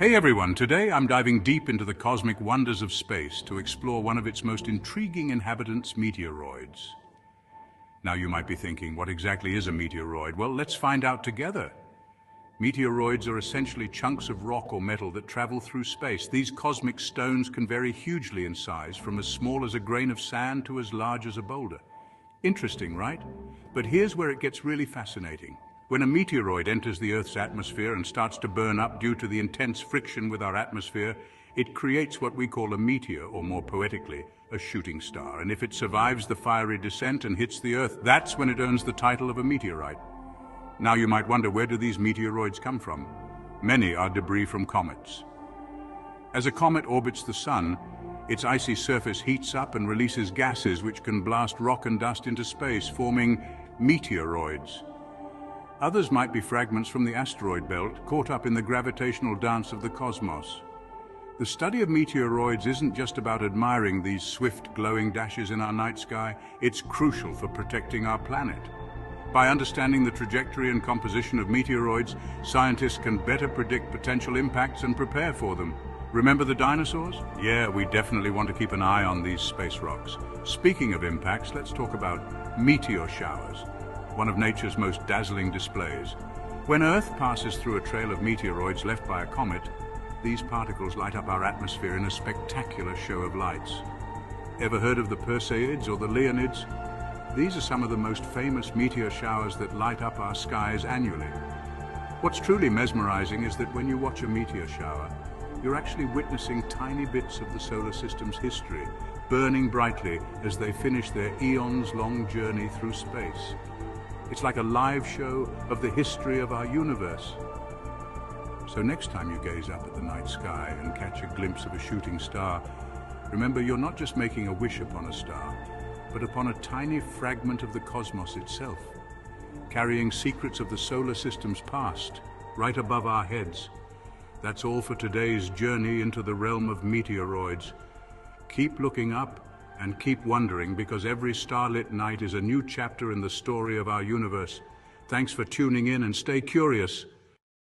Hey everyone, today I'm diving deep into the cosmic wonders of space to explore one of its most intriguing inhabitants, meteoroids. Now you might be thinking, what exactly is a meteoroid? Well, let's find out together. Meteoroids are essentially chunks of rock or metal that travel through space. These cosmic stones can vary hugely in size, from as small as a grain of sand to as large as a boulder. Interesting, right? But here's where it gets really fascinating. When a meteoroid enters the Earth's atmosphere and starts to burn up due to the intense friction with our atmosphere, it creates what we call a meteor, or more poetically, a shooting star. And if it survives the fiery descent and hits the Earth, that's when it earns the title of a meteorite. Now you might wonder, where do these meteoroids come from? Many are debris from comets. As a comet orbits the Sun, its icy surface heats up and releases gases which can blast rock and dust into space, forming meteoroids. Others might be fragments from the asteroid belt caught up in the gravitational dance of the cosmos. The study of meteoroids isn't just about admiring these swift, glowing dashes in our night sky, it's crucial for protecting our planet. By understanding the trajectory and composition of meteoroids, scientists can better predict potential impacts and prepare for them. Remember the dinosaurs? Yeah, we definitely want to keep an eye on these space rocks. Speaking of impacts, let's talk about meteor showers one of nature's most dazzling displays. When Earth passes through a trail of meteoroids left by a comet, these particles light up our atmosphere in a spectacular show of lights. Ever heard of the Perseids or the Leonids? These are some of the most famous meteor showers that light up our skies annually. What's truly mesmerizing is that when you watch a meteor shower, you're actually witnessing tiny bits of the solar system's history, burning brightly as they finish their eons-long journey through space. It's like a live show of the history of our universe. So next time you gaze up at the night sky and catch a glimpse of a shooting star, remember you're not just making a wish upon a star, but upon a tiny fragment of the cosmos itself, carrying secrets of the solar system's past, right above our heads. That's all for today's journey into the realm of meteoroids. Keep looking up and keep wondering because every starlit night is a new chapter in the story of our universe. Thanks for tuning in and stay curious.